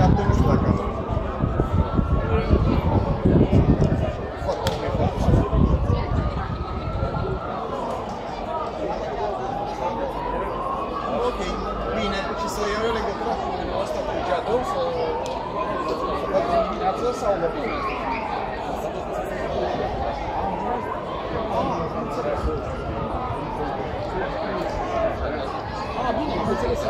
și atunci nu știu dacă am Ok, bine. Și să iau eu legătura cu asta cu geadou sau... Să fac dimineață sau mă pun? Ah, am înțeles. Ah, bine, am înțeles.